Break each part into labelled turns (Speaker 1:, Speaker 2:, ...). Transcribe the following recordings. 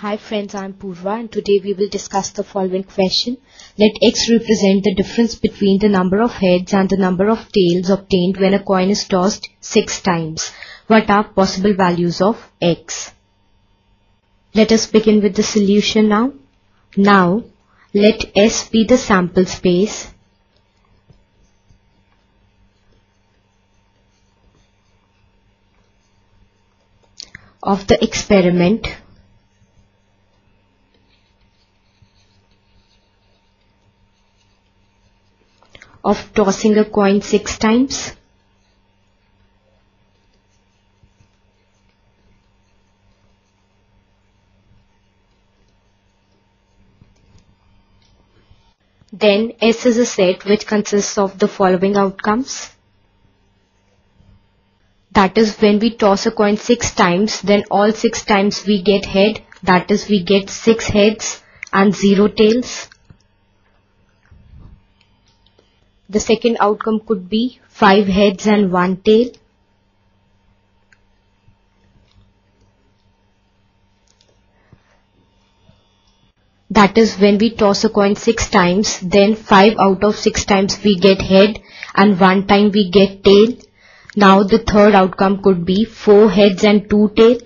Speaker 1: Hi friends, I am Purva and today we will discuss the following question. Let x represent the difference between the number of heads and the number of tails obtained when a coin is tossed 6 times. What are possible values of x? Let us begin with the solution now. Now, let S be the sample space of the experiment of tossing a coin six times. Then S is a set which consists of the following outcomes. That is when we toss a coin six times, then all six times we get head. That is we get six heads and zero tails. The second outcome could be 5 heads and 1 tail. That is when we toss a coin 6 times, then 5 out of 6 times we get head and 1 time we get tail. Now the third outcome could be 4 heads and 2 tail.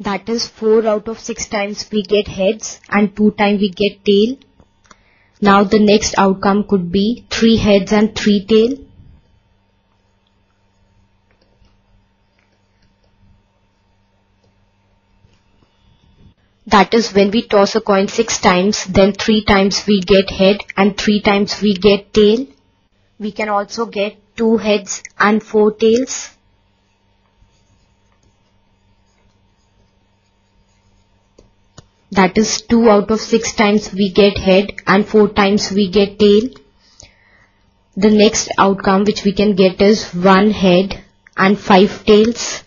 Speaker 1: That is 4 out of 6 times we get heads and 2 times we get tail. Now the next outcome could be 3 heads and 3 tail. That is when we toss a coin 6 times, then 3 times we get head and 3 times we get tail. We can also get 2 heads and 4 tails. That is 2 out of 6 times we get head and 4 times we get tail. The next outcome which we can get is 1 head and 5 tails.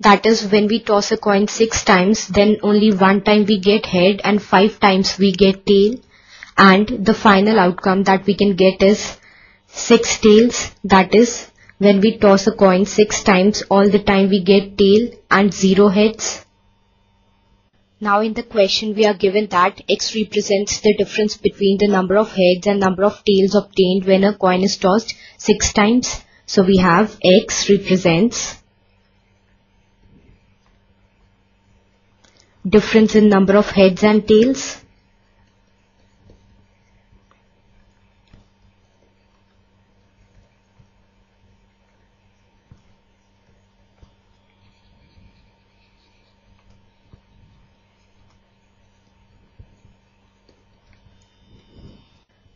Speaker 1: That is when we toss a coin 6 times then only 1 time we get head and 5 times we get tail. And the final outcome that we can get is 6 tails that is when we toss a coin six times, all the time we get tail and zero heads. Now in the question we are given that x represents the difference between the number of heads and number of tails obtained when a coin is tossed six times. So we have x represents difference in number of heads and tails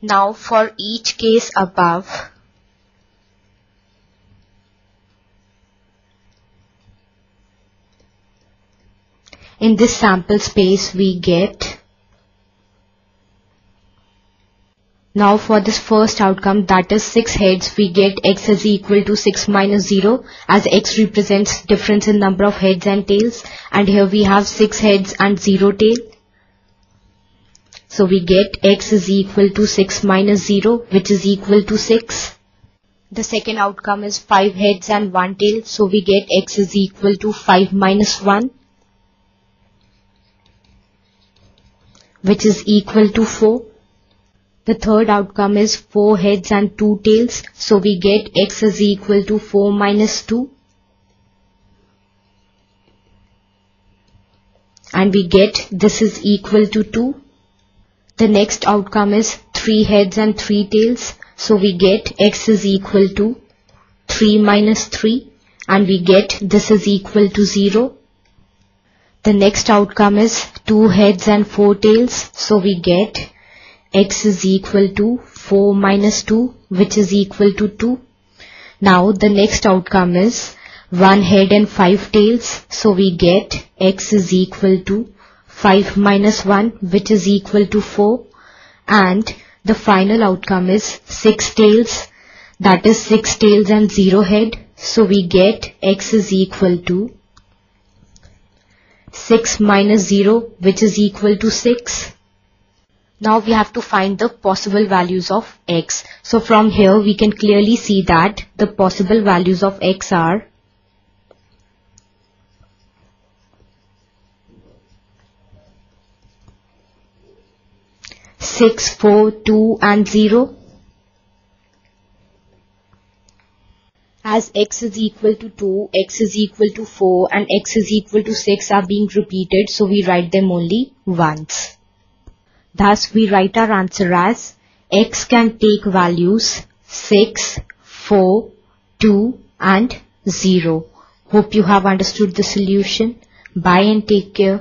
Speaker 1: Now for each case above, in this sample space we get Now for this first outcome that is 6 heads we get x is equal to 6 minus 0 as x represents difference in number of heads and tails and here we have 6 heads and 0 tail. So we get x is equal to 6 minus 0 which is equal to 6. The second outcome is 5 heads and 1 tail. So we get x is equal to 5 minus 1 which is equal to 4. The third outcome is 4 heads and 2 tails. So we get x is equal to 4 minus 2. And we get this is equal to 2. The next outcome is 3 heads and 3 tails. So we get x is equal to 3 minus 3 and we get this is equal to 0. The next outcome is 2 heads and 4 tails. So we get x is equal to 4 minus 2 which is equal to 2. Now the next outcome is 1 head and 5 tails. So we get x is equal to 5 minus 1 which is equal to 4 and the final outcome is 6 tails that is 6 tails and 0 head So we get x is equal to 6 minus 0 which is equal to 6. Now we have to find the possible values of x. So from here we can clearly see that the possible values of x are Six, four, two, and 0. As x is equal to 2, x is equal to 4 and x is equal to 6 are being repeated so we write them only once. Thus we write our answer as x can take values 6, 4, 2 and 0. Hope you have understood the solution. Bye and take care.